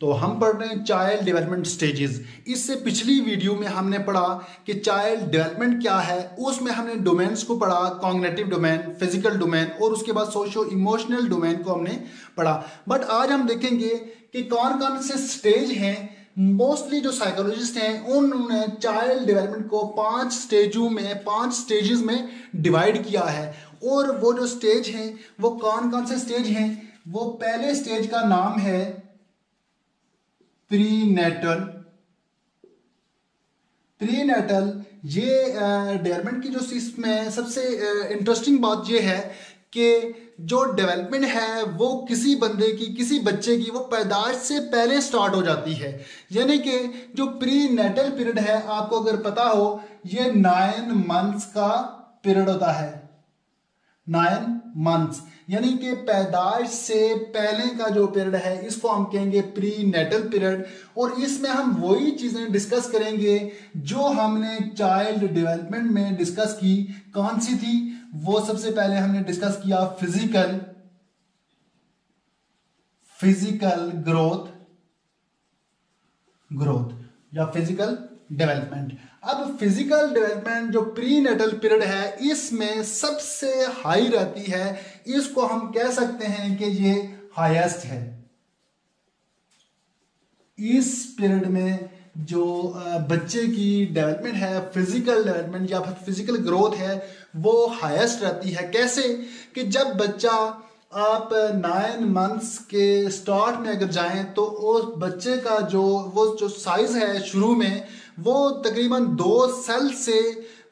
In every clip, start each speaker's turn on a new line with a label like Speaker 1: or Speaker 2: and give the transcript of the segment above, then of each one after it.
Speaker 1: तो हम पढ़ रहे हैं चाइल्ड डेवलपमेंट स्टेजेस इससे पिछली वीडियो में हमने पढ़ा कि चाइल्ड डेवलपमेंट क्या है, उसमें हमने डोमेन्स को पढ़ा कॉग्नेटिव डोमेन फ़िज़िकल डोमेन और उसके बाद सोशो इमोशनल डोमेन को हमने पढ़ा। बट आज हम देखेंगे कि कौन कौन से स्टेज हैं मोस्टली जो साइकोलॉजिस्ट हैं, उन्होंने चाइल्ड डेवलपमेंट को पाँच स्टेजों में, पाँच स्टेजेस में डिवाइड किया है। और वो जो स्टेज हैं, वो कौन कौन से स्टेज हैं, वो पहले स्टेज का नाम है प्रीनेटल प्रीनेटल ये डेवलपमेंट की जो इसमें सबसे इंटरेस्टिंग बात ये है कि जो डेवलपमेंट है, वो किसी बंदे की, किसी बच्चे की, वो पैदाइश से पहले स्टार्ट हो जाती है। यानी कि जो प्री नेटल पीरियड है, आपको अगर पता हो, ये नाइन मंथ्स का पीरियड होता है। नाइन मंथ्स यानी कि पैदाइश से पहले का जो पीरियड है, इसको हम कहेंगे प्री नेटल पीरियड और इसमें हम वही चीज़ें डिस्कस करेंगे जो हमने चाइल्ड डेवलपमेंट में डिस्कस की. कौन सी थी? वो सबसे पहले हमने डिस्कस किया फ़िज़िकल फ़िज़िकल ग्रोथ ग्रोथ या फ़िज़िकल डेवलपमेंट अब फ़िज़िकल डेवलपमेंट जो प्री नेटल पीरियड है, इसमें सबसे हाई रहती है। इसको हम कह सकते हैं कि ये हाईएस्ट है। इस पीरियड में जो बच्चे की डेवलपमेंट है फ़िज़िकल डेवलपमेंट या फिर फ़िज़िकल ग्रोथ है, वो हाईएस्ट रहती है। कैसे? कि जब बच्चा, आप नाइन मंथ्स के स्टार्ट में अगर जाएँ तो उस बच्चे का जो, वो जो साइज़ है शुरू में वो तकरीबन दो सेल से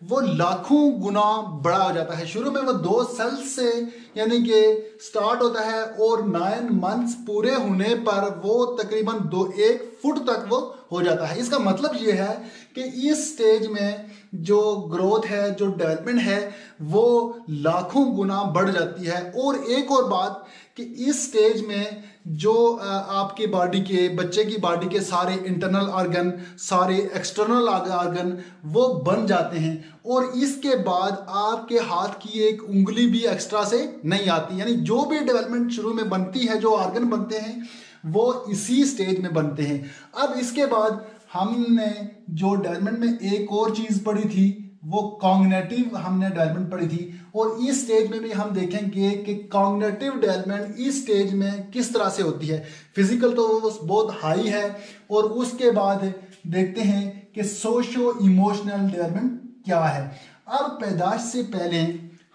Speaker 1: वो लाखों गुना बड़ा हो जाता है। शुरू में वो दो सेल से यानी कि स्टार्ट होता है और नाइन मंथ्स पूरे होने पर वो तकरीबन दो, एक फुट तक वो हो जाता है। इसका मतलब ये है कि इस स्टेज में जो ग्रोथ है, जो डेवलपमेंट है, वो लाखों गुना बढ़ जाती है। और एक और बात कि इस स्टेज में जो आपके बॉडी के, बच्चे की बॉडी के सारे इंटरनल ऑर्गन सारे एक्सटर्नल ऑर्गन वो बन जाते हैं। और इसके बाद आपके हाथ की एक उंगली भी एक्स्ट्रा से नहीं आती। यानी जो भी डेवलपमेंट शुरू में बनती है, जो ऑर्गन बनते हैं, वो इसी स्टेज में बनते हैं। अब इसके बाद हमने जो डेवलपमेंट में एक और चीज़ पढ़ी थी वो कॉग्नेटिव हमने डेवलपमेंट पढ़ी थी। और इस स्टेज में भी हम देखेंगे कि कॉग्नेटिव डेवलपमेंट इस स्टेज में किस तरह से होती है। फ़िज़िकल तो बहुत हाई है और उसके बाद देखते हैं कि सोशो इमोशनल डेवलपमेंट क्या है। अब पैदाश से पहले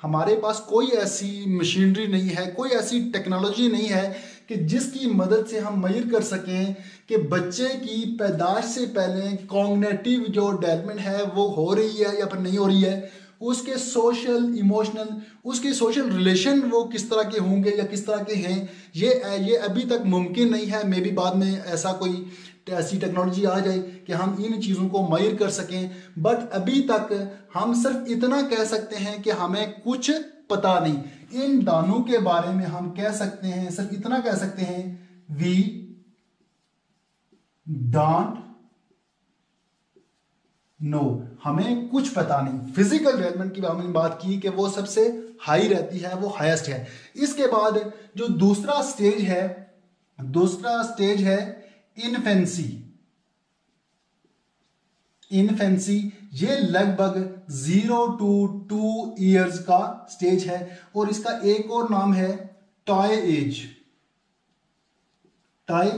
Speaker 1: हमारे पास कोई ऐसी मशीनरी नहीं है, कोई ऐसी टेक्नोलॉजी नहीं है कि जिसकी मदद से हम मयर कर सकें कि बच्चे की पैदाश से पहले कॉग्नेटिव जो डेवलपमेंट है, वो हो रही है या फिर नहीं हो रही है, उसके सोशल इमोशनल उसके सोशल रिलेशन वो किस तरह के होंगे या किस तरह के हैं, ये ये अभी तक मुमकिन नहीं है। मे भी बाद में ऐसा कोई ऐसी टेक्नोलॉजी आ जाए कि हम इन चीज़ों को मयर कर सकें। बट अभी तक हम सिर्फ़ इतना कह सकते हैं कि हमें कुछ पता नहीं। इन दानों के बारे में हम कह सकते हैं, सिर्फ़ इतना कह सकते हैं, वी डोंट नो। हमें कुछ पता नहीं। फ़िज़िकल डेवलपमेंट की हमने बात की कि वो सबसे हाई रहती है, वो हाईएस्ट है। इसके बाद जो दूसरा स्टेज है, दूसरा स्टेज है इनफेंसी। इनफेंसी ये लगभग ज़ीरो टू टू इयर्स का स्टेज है और इसका एक और नाम है टॉय एज टॉय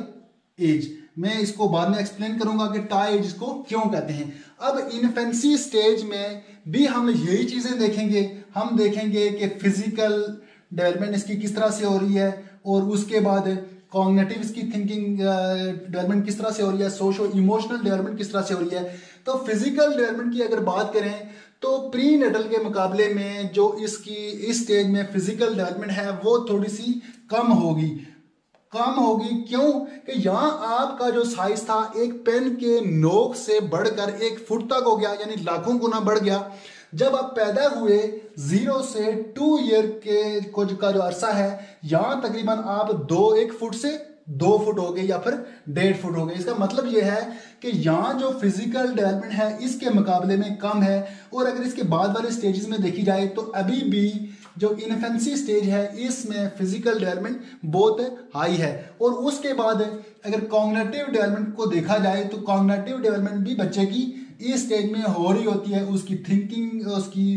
Speaker 1: एज मैं इसको बाद में एक्सप्लेन करूँगा कि टॉय एज को क्यों कहते हैं। अब इनफेंसी स्टेज में भी हम यही चीज़ें देखेंगे। हम देखेंगे कि फ़िज़िकल डेवलपमेंट इसकी किस तरह से हो रही है और उसके बाद कॉग्नेटिव इसकी थिंकिंग डेवलपमेंट uh, किस तरह से हो रही है? सोशो इमोशनल डेवलपमेंट किस तरह से हो रही है? तो फ़िज़िकल डेवलपमेंट की अगर बात करें तो प्री नेटल के मुकाबले में जो इसकी इस स्टेज में फ़िज़िकल डेवलपमेंट है वो थोड़ी सी कम होगी। कम होगी क्यों? कि यहाँ आपका जो साइज़ था एक पेन के नोक से बढ़कर एक फुट तक हो गया यानी लाखों गुना बढ़ गया। जब आप पैदा हुए ज़ीरो से टू ईयर के कुछ का जो अरसा है, यहाँ तकरीबन आप दो एक फुट से दो फुट हो गए या फिर डेढ़ फुट हो गए। इसका मतलब यह है कि यहाँ जो फ़िज़िकल डेवलपमेंट है, इसके मुकाबले में कम है। और अगर इसके बाद वाले स्टेजेस में देखी जाए तो अभी भी जो इन्फेंसी स्टेज है, इसमें फ़िज़िकल डेवलपमेंट बहुत हाई है। और उसके बाद अगर कॉग्नेटिव डेवलपमेंट को देखा जाए तो कॉग्नेटिव डेवलपमेंट भी बच्चे की इस स्टेज में हो रही होती है, उसकी थिंकिंग उसकी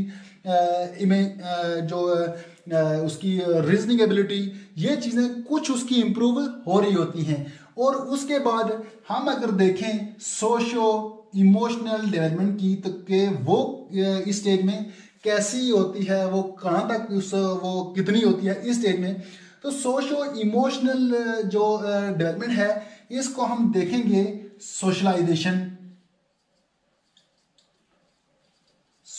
Speaker 1: इमेज जो उसकी रीजनिंग एबिलिटी ये चीज़ें कुछ उसकी इम्प्रूव हो रही होती हैं। और उसके बाद हम अगर देखें सोशो इमोशनल डेवलपमेंट की तो के वो इस स्टेज में कैसी होती है, वो कहाँ तक, उस, वो कितनी होती है इस स्टेज में तो सोशो इमोशनल जो डेवलपमेंट है, इसको हम देखेंगे सोशलाइजेशन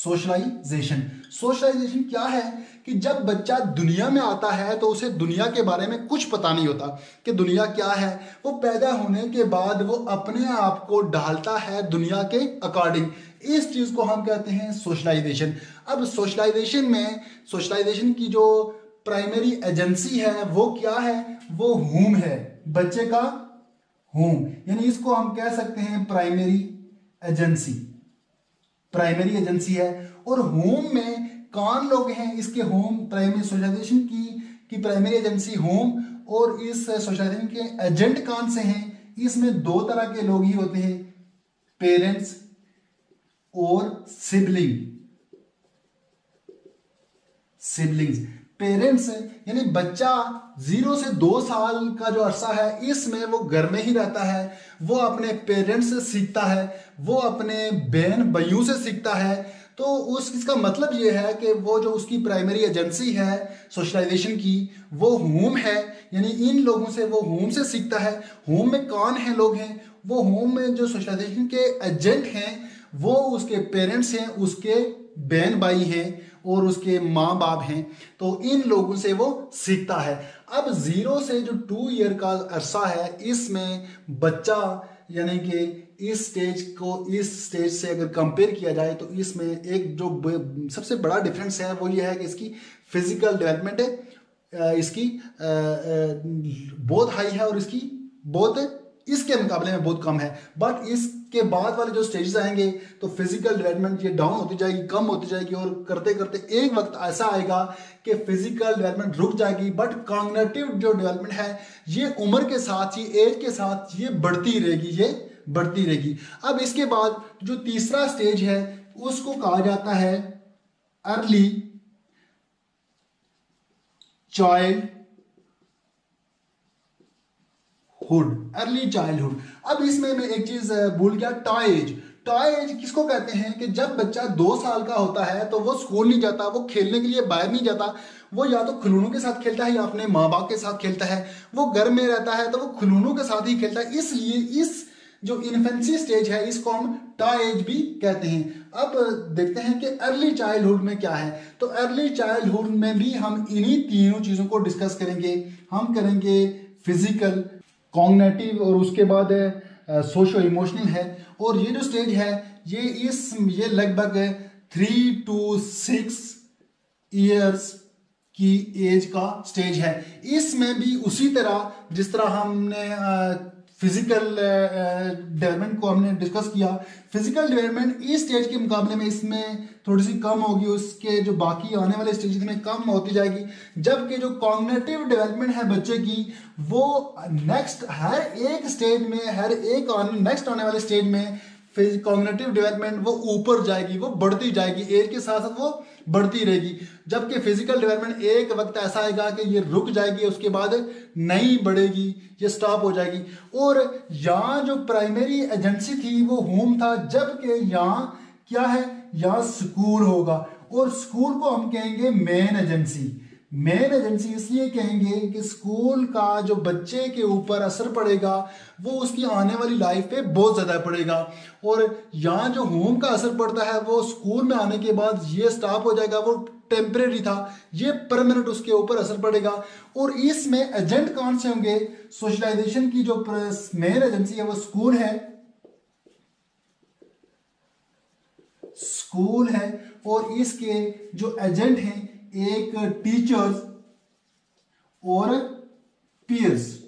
Speaker 1: सोशलाइजेशन सोशलाइजेशन क्या है? कि जब बच्चा दुनिया में आता है तो उसे दुनिया के बारे में कुछ पता नहीं होता कि दुनिया क्या है। वो पैदा होने के बाद वो अपने आप को ढालता है दुनिया के अकॉर्डिंग इस चीज़ को हम कहते हैं सोशलाइजेशन अब सोशलाइजेशन में सोशलाइजेशन की जो प्राइमरी एजेंसी है, वो क्या है? वो होम है। बच्चे का होम यानी इसको हम कह सकते हैं प्राइमरी एजेंसी प्राइमरी एजेंसी है। और होम में कौन लोग हैं? इसके होम प्राइमरी सोशलाइजेशन की की प्राइमरी एजेंसी होम और इस सोशलाइजेशन के एजेंट कौन से हैं? इसमें दो तरह के लोग ही होते हैं पेरेंट्स और सिबलिंग सिबलिंग्स पेरेंट्स यानी बच्चा ज़ीरो से दो साल का जो अरसा है, इसमें वो घर में ही रहता है, वो अपने पेरेंट्स से सीखता है, वो अपने बहन भाइयों से सीखता है। तो उस, इसका मतलब ये है कि वो जो उसकी प्राइमरी एजेंसी है सोशलाइजेशन की, वो होम है, यानी इन लोगों से वो होम से सीखता है। होम में कौन है लोग हैं? वो होम में जो सोशलाइजेशन के एजेंट हैं, वो उसके पेरेंट्स हैं, उसके बहन भाई हैं। और उसके माँ बाप हैं तो इन लोगों से वो सीखता है। अब ज़ीरो से जो टू ईयर का अरसा है, इसमें बच्चा, यानी कि इस स्टेज को, इस स्टेज से अगर कंपेयर किया जाए तो इसमें एक जो सबसे बड़ा डिफरेंस है, वो ये है कि इसकी फ़िज़िकल डेवलपमेंट इसकी बहुत हाई है और इसकी बहुत इसके मुकाबले में बहुत कम है। बट इसके बाद वाले जो स्टेजेस आएँगे तो फ़िज़िकल डेवलपमेंट ये डाउन होती जाएगी, कम होती जाएगी और करते करते एक वक्त ऐसा आएगा कि फ़िज़िकल डेवलपमेंट रुक जाएगी बट कॉग्नेटिव जो डेवलपमेंट है, ये उम्र के साथ ही एज के साथ, ये बढ़ती रहेगी, ये बढ़ती रहेगी। अब इसके बाद जो तीसरा स्टेज है, उसको कहा जाता है early childhood early childhood अब इसमें मैं एक चीज़ भूल गया टॉयज टॉयज किसको कहते हैं कि जब बच्चा दो साल का होता है तो वो स्कूल नहीं जाता, वो खेलने के लिए बाहर नहीं जाता. वो या तो खिलौनों के साथ खेलता है या अपने माँ बाप के साथ खेलता है. वो घर में रहता है तो वो खिलौनों के साथ ही खेलता है. इसलिए इस जो इन्फेंसी स्टेज है, इसको हम टा एज भी कहते हैं. अब देखते हैं कि अर्ली चाइल्डहुड में क्या है. तो अर्ली चाइल्डहुड में भी हम इन्हीं तीनों चीज़ों को डिस्कस करेंगे. हम करेंगे फ़िज़िकल कॉग्नेटिव और उसके बाद सोशो इमोशनल है। और ये जो स्टेज है, ये इस, ये लगभग थ्री टू सिक्स ईयर्स की एज का स्टेज है। इसमें भी उसी तरह, जिस तरह हमने फ़िज़िकल डेवलपमेंट uh, uh, को हमने डिस्कस किया। फ़िज़िकल डेवलपमेंट इस स्टेज के मुकाबले में इसमें थोड़ी सी कम होगी उसके जो बाकी आने वाले स्टेज में कम होती जाएगी। जबकि जो कॉग्नेटिव डेवलपमेंट है बच्चे की वो नेक्स्ट हर एक स्टेज में हर एक नेक्स्ट आने वाले स्टेज में कॉग्नेटिव डेवलपमेंट वो ऊपर जाएगी, वो बढ़ती जाएगी एज के साथ साथ वो बढ़ती रहेगी। जबकि फ़िज़िकल डेवलपमेंट एक वक्त ऐसा आएगा कि ये रुक जाएगी, उसके बाद नहीं बढ़ेगी, ये स्टॉप हो जाएगी। और यहाँ जो प्राइमरी एजेंसी थी, वो होम था, जबकि यहाँ क्या है? यहाँ स्कूल होगा। और स्कूल को हम कहेंगे मेन एजेंसी मेन एजेंसी इसलिए कहेंगे कि स्कूल का जो बच्चे के ऊपर असर पड़ेगा, वो उसकी आने वाली लाइफ पे बहुत ज़्यादा पड़ेगा। और यहाँ जो होम का असर पड़ता है, वो स्कूल में आने के बाद ये स्टॉप हो जाएगा, वो टेम्परेरी था, ये परमानेंट उसके ऊपर असर पड़ेगा। और इसमें एजेंट कौन से होंगे? सोशलाइजेशन की जो मेन एजेंसी है, वो स्कूल है। स्कूल है और इसके जो एजेंट हैं एक टीचर्स और पीयर्स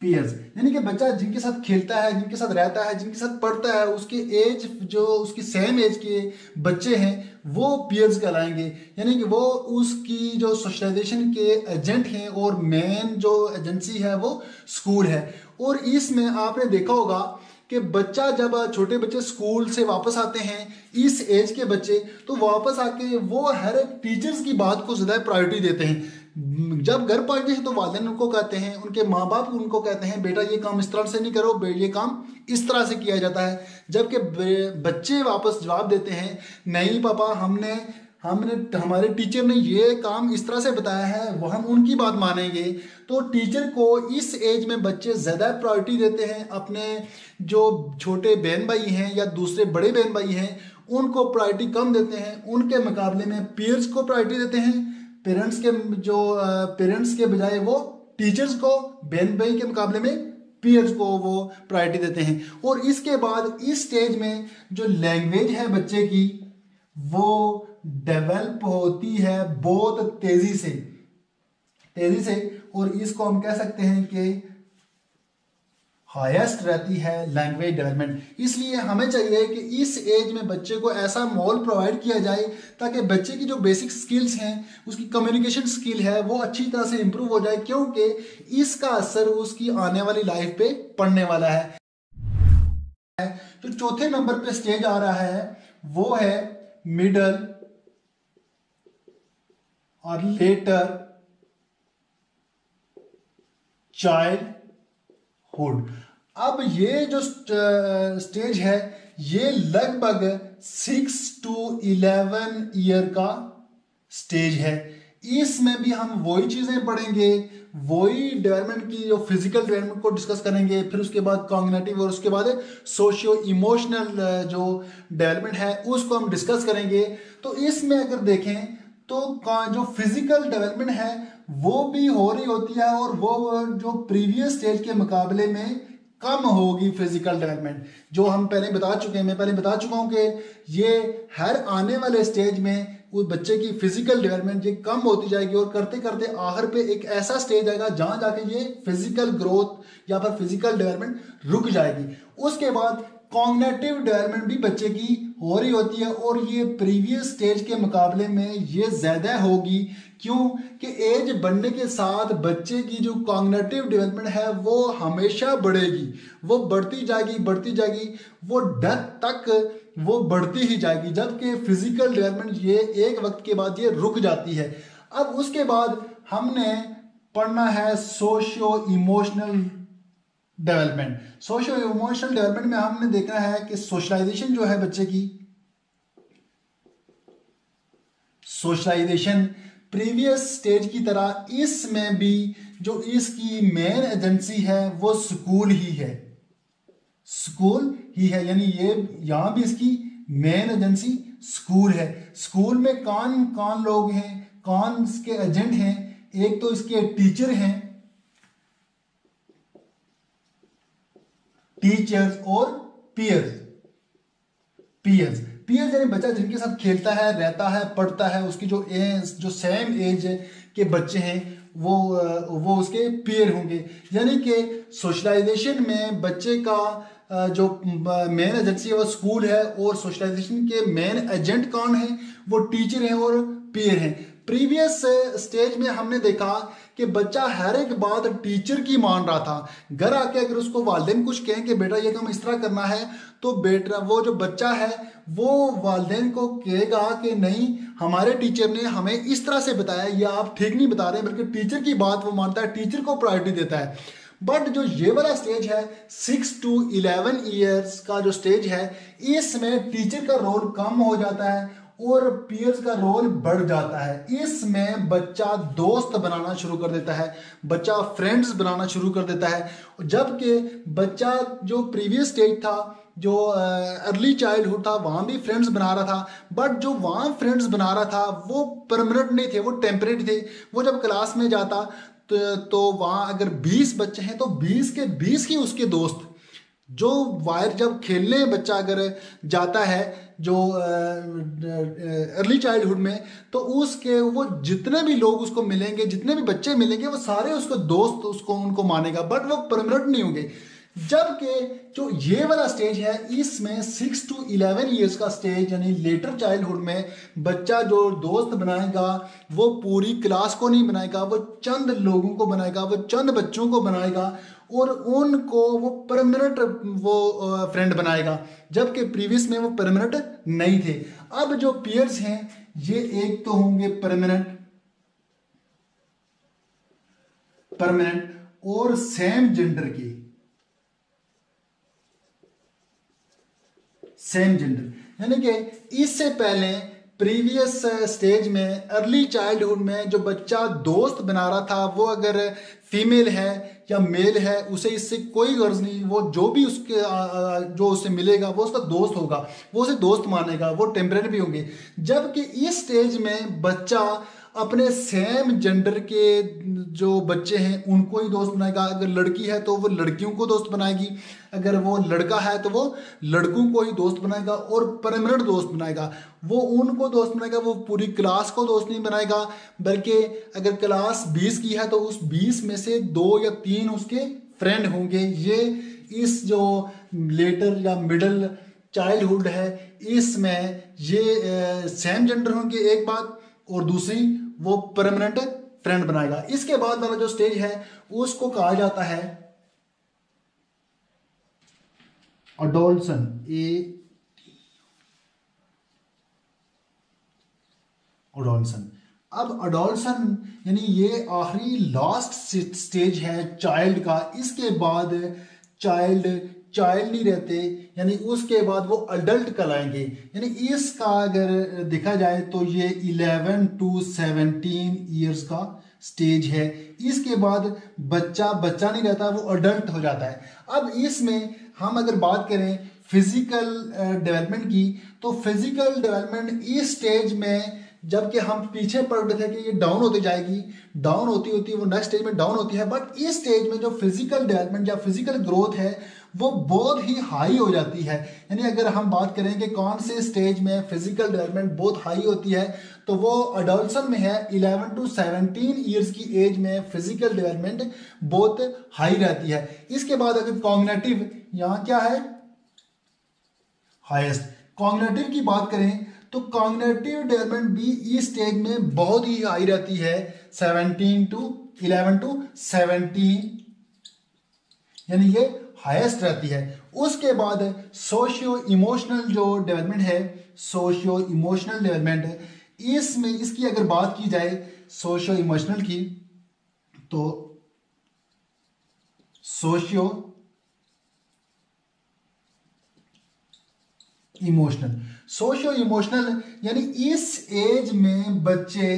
Speaker 1: पीयर्स यानी कि बच्चा जिनके साथ खेलता है, जिनके साथ रहता है, जिनके साथ पढ़ता है, उसके एज जो, उसकी सेम एज के बच्चे हैं, वो पीयर्स कहलाएँगे. यानी कि वो उसकी जो सोशलाइजेशन के एजेंट हैं और मेन जो एजेंसी है वो स्कूल है. और इसमें आपने देखा होगा कि बच्चा जब छोटे बच्चे स्कूल से वापस आते हैं, इस एज के बच्चे तो वापस आके वो हर एक टीचर्स की बात को ज़्यादा प्रायोरिटी देते हैं। जब घर पहुँचते हैं तो वालदेन उनको कहते हैं, उनके माँ बाप उनको कहते हैं, बेटा, ये काम इस तरह से नहीं करो ये काम इस तरह से किया जाता है। जबकि बच्चे वापस जवाब देते हैं, नहीं, पापा, हमने हमने, हमारे टीचर ने ये काम इस तरह से बताया है वो हम उनकी बात मानेंगे। तो टीचर को इस एज में बच्चे ज़्यादा प्रायोरिटी देते हैं, अपने जो छोटे बहन भाई हैं या दूसरे बड़े बहन भाई हैं, उनको प्रायोरिटी कम देते हैं, उनके मुकाबले में पीयर्स को प्रायोरिटी देते हैं। पेरेंट्स के जो पेरेंट्स के बजाय वो टीचर्स को, बहन भाई के मुकाबले में पीयर्स को वो प्रायोरिटी देते हैं। और इसके बाद इस स्टेज में जो लैंग्वेज है बच्चे की, वो डेवलप होती है बहुत तेज़ी से। तेज़ी से, और इसको हम कह सकते हैं कि हाईएस्ट रहती है लैंग्वेज डेवलपमेंट इसलिए हमें चाहिए कि इस एज में बच्चे को ऐसा मॉल प्रोवाइड किया जाए ताकि बच्चे की जो बेसिक स्किल्स हैं, उसकी कम्युनिकेशन स्किल है, वो अच्छी तरह से इंप्रूव हो जाए, क्योंकि इसका असर उसकी आने वाली लाइफ पे पड़ने वाला है। तो चौथे नंबर पे स्टेज आ रहा है, वो है मिडल और लेटर चाइल्ड हुड अब ये जो स्टेज है, ये लगभग सिक्स टू इलेवन ईयर का स्टेज है. इसमें भी हम वही चीज़ें पढ़ेंगे, वही डेवलपमेंट की जो फ़िज़िकल डेवलपमेंट को डिस्कस करेंगे, फिर उसके बाद कॉग्नेटिव और उसके बाद सोशियो इमोशनल जो डेवलपमेंट है, उसको हम डिस्कस करेंगे. तो इसमें अगर देखें तो जो फ़िज़िकल डेवलपमेंट है, वो भी हो रही होती है और वो जो प्रीवियस स्टेज के मुकाबले में कम होगी फ़िज़िकल डेवलपमेंट जो हम पहले बता चुके हैं, मैं पहले बता चुका हूँ कि ये हर आने वाले स्टेज में उस बच्चे की फ़िज़िकल डेवलपमेंट ये कम होती जाएगी और करते करते आखिर पे एक ऐसा स्टेज आएगा जहाँ जाके ये फ़िज़िकल ग्रोथ या फिर फ़िज़िकल डेवलपमेंट रुक जाएगी। उसके बाद कॉग्नेटिव डेवलपमेंट भी बच्चे की हो रही होती है और ये प्रीवियस स्टेज के मुकाबले में ये ज़्यादा होगी। क्यों? कि एज बढ़ने के साथ बच्चे की जो कॉग्नेटिव डेवलपमेंट है, वो हमेशा बढ़ेगी। वो बढ़ती जाएगी बढ़ती जाएगी। वो डेथ तक वो बढ़ती ही जाएगी, जबकि फ़िज़िकल डेवलपमेंट ये एक वक्त के बाद ये रुक जाती है। अब उसके बाद हमने पढ़ना है socio emotional development social emotional development में हमने देखा है कि सोशलाइजेशन जो है बच्चे की सोशलाइजेशन प्रीवियस स्टेज की तरह इसमें भी जो इसकी मेन एजेंसी है वो स्कूल ही है। स्कूल ही है, यानी ये यहाँ भी इसकी मेन एजेंसी स्कूल है। स्कूल में कौन कौन लोग हैं, कौन इसके एजेंट हैं? एक तो इसके टीचर हैं टीचर्स और पियर्स पियर्स पियर्स यानी बच्चा जिनके साथ खेलता है, रहता है, पढ़ता है, उसकी जो एज जो सेम एज के बच्चे हैं, वो वो उसके पियर होंगे। यानी कि सोशलाइजेशन में बच्चे का, जो मेन एजेंसी है, वो स्कूल है और सोशलाइजेशन के मेन एजेंट कौन है? वो टीचर हैं और पियर हैं। प्रीवियस स्टेज में हमने देखा कि बच्चा हर एक बात टीचर की मान रहा था। घर आके अगर उसको वालदेन कुछ कहें कि, बेटा, ये काम इस तरह करना है तो बेटा, वो जो बच्चा है, वो वालदेन को कहेगा कि, नहीं, हमारे टीचर ने हमें इस तरह से बताया ये आप ठीक नहीं बता रहे बल्कि टीचर की बात वो मानता है टीचर को प्रायोरिटी देता है। बट जो ये वाला स्टेज है सिक्स टू इलेवन ईयर्स का जो स्टेज है, इसमें टीचर का रोल कम हो जाता है। और पीयर्स का रोल बढ़ जाता है। इसमें बच्चा दोस्त बनाना शुरू कर देता है बच्चा फ्रेंड्स बनाना शुरू कर देता है। जबकि बच्चा जो प्रीवियस स्टेज था जो अर्ली चाइल्डहुड था वहाँ भी फ्रेंड्स बना रहा था। बट जो वहाँ फ्रेंड्स बना रहा था वो परमानेंट नहीं थे वो टेम्परेरी थे। वो जब क्लास में जाता तो, तो वहाँ अगर 20 बच्चे हैं तो 20 के 20 ही उसके दोस्त जो वायर जब खेलने बच्चा अगर जाता है, जो अर्ली चाइल्डहुड में तो उसके, वो जितने भी लोग उसको मिलेंगे, जितने भी बच्चे मिलेंगे, वो सारे उसको दोस्त उसको, उनको मानेगा बट वो परमानेंट नहीं होंगे। जबकि जो ये वाला स्टेज है, इसमें सिक्स टू इलेवन ईयर्स का स्टेज यानी लेटर चाइल्डहुड में, बच्चा जो दोस्त बनाएगा, वो पूरी क्लास को नहीं बनाएगा, वो चंद लोगों को बनाएगा, वो चंद बच्चों को बनाएगा और उनको वो परमानेंट वो फ्रेंड बनाएगा, जबकि प्रीवियस में वो परमानेंट नहीं थे। अब जो पियर्स हैं, ये एक तो होंगे परमानेंट परमानेंट और सेम जेंडर के। सेम जेंडर यानी कि इससे पहले प्रीवियस स्टेज में, अर्ली चाइल्डहुड में जो बच्चा दोस्त बना रहा था, वो अगर फीमेल है या मेल है, उसे इससे कोई गर्ज नहीं, वो जो भी उसके जो उसे मिलेगा, वो उसका दोस्त होगा, वो उसे दोस्त मानेगा, वो टेम्परेरी भी होंगे। जबकि इस स्टेज में बच्चा अपने सेम जेंडर के जो बच्चे हैं, उनको ही दोस्त बनाएगा। अगर लड़की है तो वो लड़कियों को दोस्त बनाएगी। अगर वो लड़का है तो वो लड़कों को ही दोस्त बनाएगा और परमानेंट दोस्त बनाएगा। वो उनको दोस्त बनाएगा, वो पूरी क्लास को दोस्त नहीं बनाएगा। बल्कि अगर क्लास बीस की है तो उस बीस में से दो या तीन उसके फ्रेंड होंगे। ये इस जो लेटर या मिडल चाइल्डहुड है, इसमें ये सेम जेंडर होंगे, एक बात। और दूसरी वो परमानेंट फ्रेंड बनाएगा। इसके बाद वाला जो स्टेज है, उसको कहा जाता है अडोल्सन ए अडोल्सन अब अडोल्सन यानी ये आखिरी लास्ट स्टेज है चाइल्ड का। इसके बाद चाइल्ड चाइल्ड नहीं रहते, यानी उसके बाद वो अडल्ट कहलाएँगे। यानी इसका अगर देखा जाए तो ये 11 टू 17 इयर्स का स्टेज है। इसके बाद बच्चा बच्चा नहीं रहता, वो अडल्ट हो जाता है। अब इसमें हम अगर बात करें फ़िज़िकल डेवलपमेंट की तो फ़िज़िकल डेवलपमेंट इस स्टेज में जबकि हम पीछे पढ़ रहे थे कि ये डाउन होती जाएगी डाउन होती होती है वो नेक्स्ट स्टेज में डाउन होती है बट इस स्टेज में जो फ़िज़िकल डेवलपमेंट या फ़िज़िकल ग्रोथ है वो बहुत ही हाई हो जाती है। यानी अगर हम बात करें कि कौन से स्टेज में फ़िज़िकल डेवलपमेंट बहुत हाई होती है तो वो अडल्सन में है 11 टू 17 इयर्स की एज में फ़िज़िकल डेवलपमेंट बहुत हाई रहती है। इसके बाद अगर कॉग्नेटिव यहाँ क्या है? हाईएस्ट कॉग्नेटिव की बात करें तो कॉग्नेटिव डेवलपमेंट भी इस स्टेज में बहुत ही हाई रहती है 17 टू 11 टू 17 यानी ये हाईएस्ट रहती है। उसके बाद सोशियो इमोशनल जो डेवलपमेंट है सोशियो इमोशनल डेवलपमेंट इसमें इसकी अगर बात की जाए सोशियो इमोशनल की तो सोशियो इमोशनल सोशियो इमोशनल यानी इस एज में बच्चे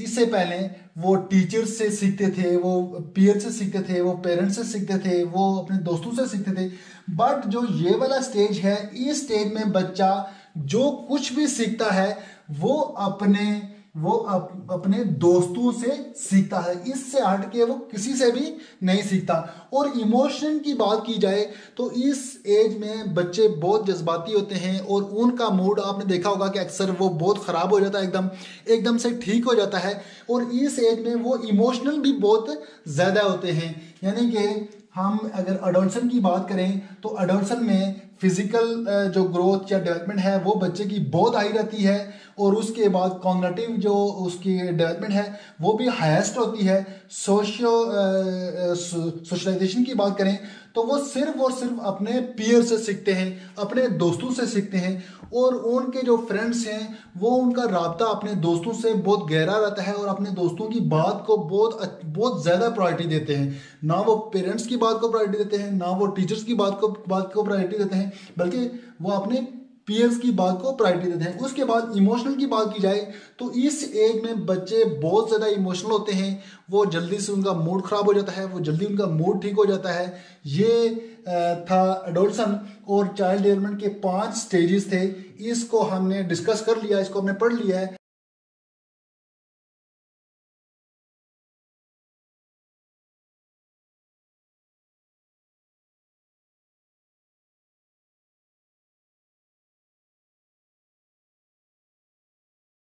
Speaker 1: इससे पहले वो टीचर्स से सीखते थे, वो पीयर से सीखते थे, वो पेरेंट्स से सीखते थे, वो अपने दोस्तों से सीखते थे। बट जो ये वाला स्टेज है, इस स्टेज में बच्चा जो कुछ भी सीखता है, वो अपने वो अप, अपने दोस्तों से सीखता है। इससे हट के वो किसी से भी नहीं सीखता। और इमोशन की बात की जाए तो इस एज में बच्चे बहुत जज्बाती होते हैं और उनका मूड आपने देखा होगा कि अक्सर वो बहुत ख़राब हो जाता है एकदम एकदम से ठीक हो जाता है। और इस एज में वो इमोशनल भी बहुत ज़्यादा होते हैं। यानी कि हम अगर अडोल्सन की बात करें तो अडोल्सन में फ़िज़िकल जो ग्रोथ या डेवलपमेंट है वो बच्चे की बहुत हाई रहती है। और उसके बाद कॉग्नेटिव जो उसकी डेवलपमेंट है, वो भी हाईएस्ट होती है। सोशियो सोशलाइजेशन की बात करें तो वो सिर्फ़ और सिर्फ़ अपने पीयर से सीखते हैं, अपने दोस्तों से सीखते हैं और उनके जो फ्रेंड्स हैं, वो उनका रबता अपने दोस्तों से बहुत गहरा रहता है और अपने दोस्तों की बात को बहुत बहुत ज़्यादा प्रायोरिटी देते हैं। ना वो पेरेंट्स की बात को प्रायोरिटी देते हैं, ना वो टीचर्स की बात को बात को प्रायोरिटी देते हैं, बल्कि वो अपने पीयर्स की बात को प्रायोरिटी देते हैं। उसके बाद इमोशनल की बात की जाए तो इस एज में बच्चे बहुत ज़्यादा इमोशनल होते हैं। वो जल्दी से उनका मूड ख़राब हो जाता है, वो जल्दी उनका मूड ठीक हो जाता है। ये था एडोल्सन और चाइल्ड डेवलपमेंट के पाँच स्टेजेस थे। इसको हमने डिस्कस कर लिया, इसको हमने पढ़ लिया है।